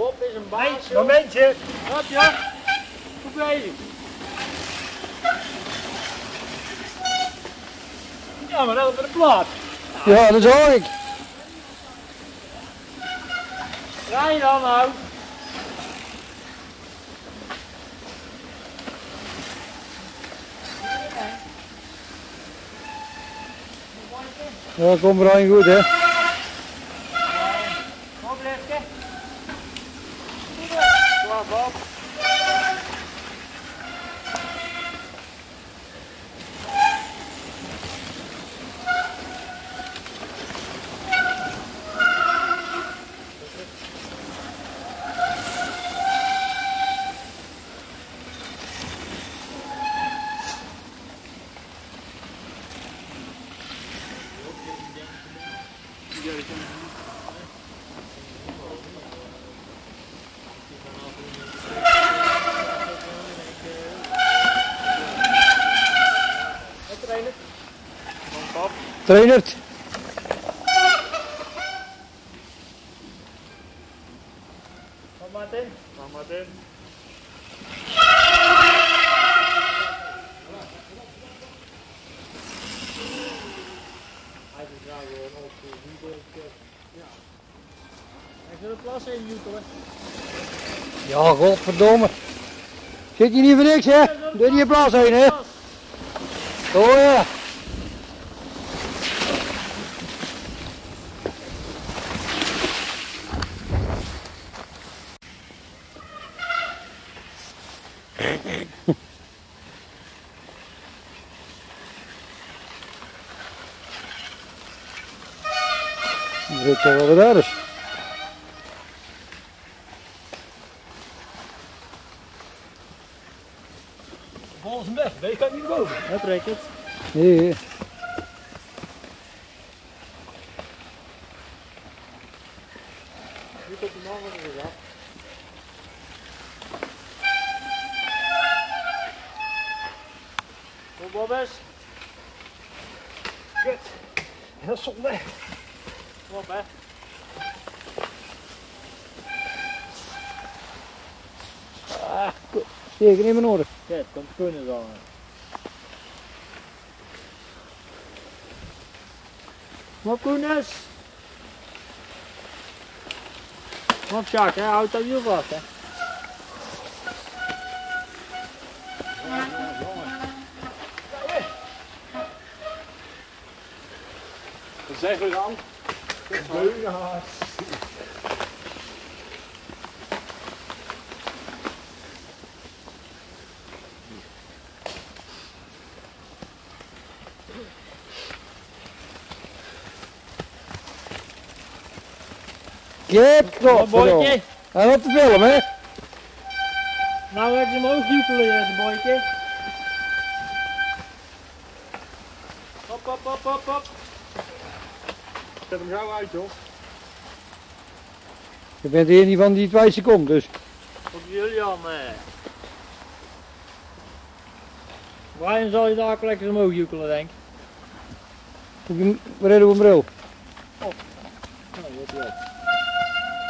Momentje, momentje. Wat ja? Hoe ben je? Ja, maar dat is de plaat. Ja, dat hoor ik. Rij dan nou. Ja, kom Brian goed hè. Kom liggen. Kom op. Trainert. Kom Martin. Hij is daar gewoon op de Ja. Hij zit een plas in, Jutelen. Ja, godverdomme. Zit je niet voor niks hè? Doe je plaats heen hè? Oh ja. Zit er wel wat ergens. Volgens hem weg. Deze kan niet boven. Dat rekent. Nee. Zeker niet meer nodig. Kijk, komt kunnen dan. Kom op Koenis. Kom op Sjaak, hè. houd dat wiel vast hè. Wat zeggen we dan? Kip, boytje. En op de film hè? Nou heb je hem ook joepelen, de boytje. Hop, hop, hop, hop, hop. Zet hem gauw uit joh. Je bent hier niet van die twee seconden dus. Op Julian. Eh. Brian zal je daar lekker omhoog joekelen, denk ik. Waar hebben we een bril? Nou, wat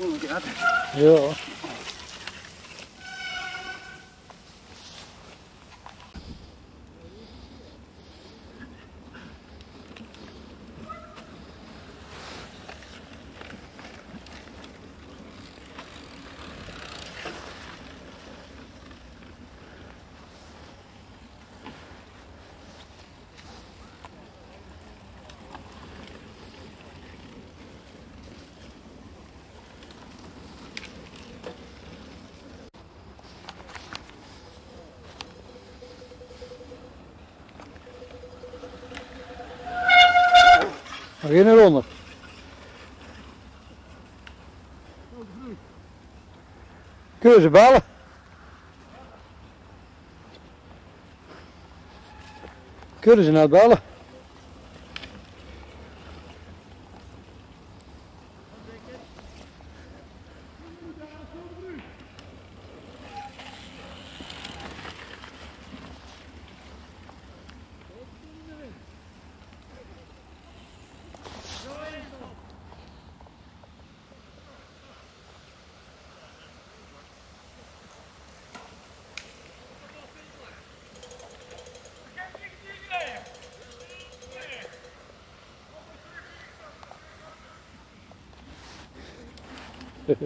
Godverdomme. Ja. Nog één ronde. Kun ze bellen? Kunnen ze nou bellen? Kom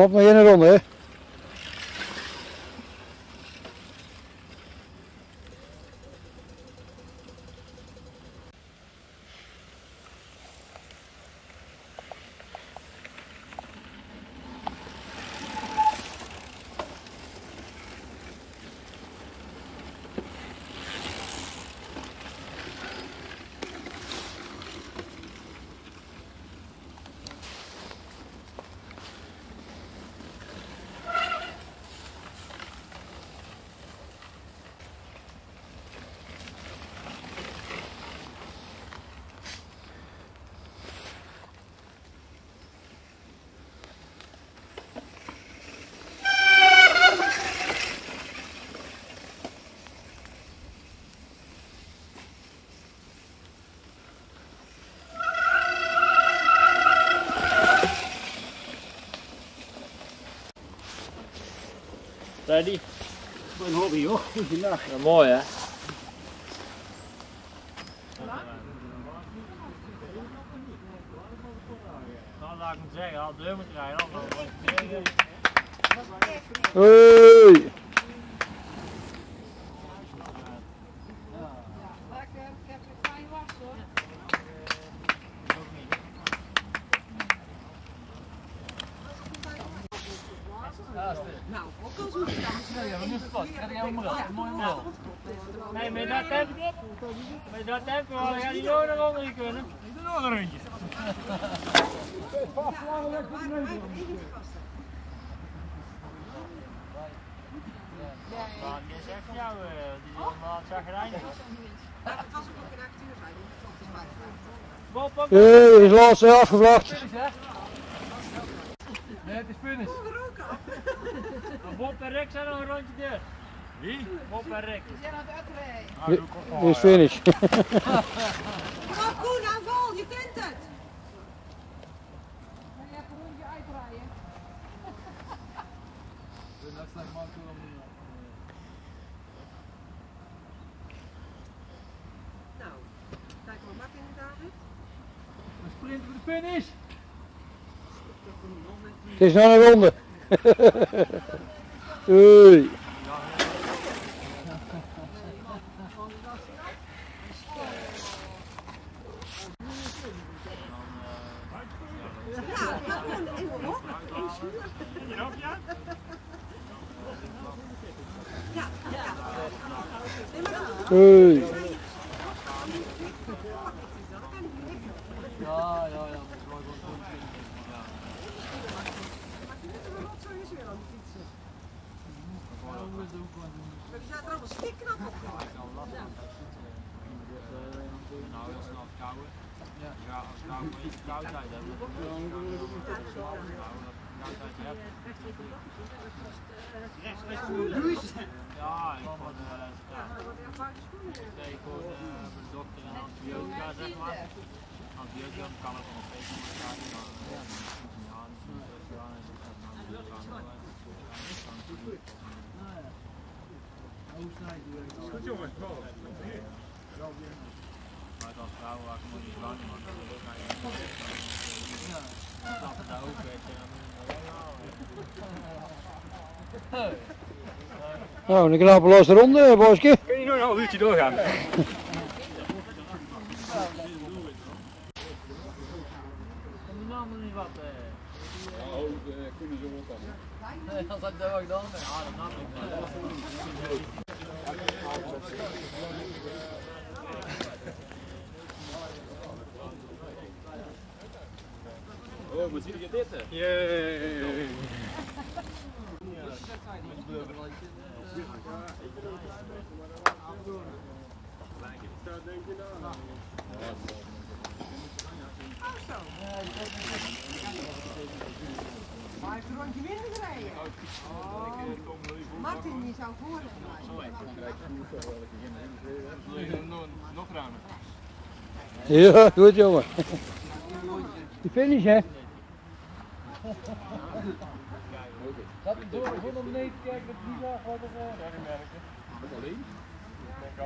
op, nog één ronde, hè? Een hobby hoor. Goeiedag. Ja, mooi hè? Nou, laat ik hem zeggen, al deur moet rijden, anders wordt het tegen. Hoi! Lekker, ik heb het fijn was hoor. Nee, met dat tempo, met dat tempo dan gaat hij nooit nog onder kunnen. Nog een rondje. Maar die is echt jou, eh, die is allemaal zagrijnig. Bob, Bob, Hé, hey, is laatste. Nee, het is finish. Bob en Rick zijn nog een rondje deur. Wie? Bob en Rick. We zijn aan het uitrijden. Dit is finish. Kom op Koen, aan wal, je kunt het. Maar je hebt een rondje uitrijden. Nou, kijk maar Martin en David. Sprint voor de finish. Het is nog een ronde. Hoi. Ja, maar gewoon in de rok. Ja, ja. Nee, maar dat Hoi. Ja, ja, ja. is een rotzooi is weer aan het fietsen. Maar die allemaal stikknap op. Nou, dat is nog koud. Ja, ja als nou een beetje koudheid hebben, dan moet je gewoon Ja, ik vond het wel eens. Ja, Nee, ik hoorde eh, bij de dokter een antibiotica, zeg maar. Antibiotica kan het nog steeds niet maar eh, ja, ja, dat is wel. Ja, dan kan wel. Goed jongens. Maar als vrouw was ik nog niet man. Ja, dat het daar ook dan wel houden. Nou, een knappe laatste ronde, Boske. Kun je nog een half uurtje doorgaan? Nou nog niet wat? eh? dat je ook dan. Oh, wat zie je dit? Jee. Maar hij heeft een rondje minder gereden. Martin die zou voor Nog ruimer. Ja, goed jongen. Die finish hè? Dat ik door naar beneden kijken, dat die wat er was. Ja, die merken. Alleen? Ja,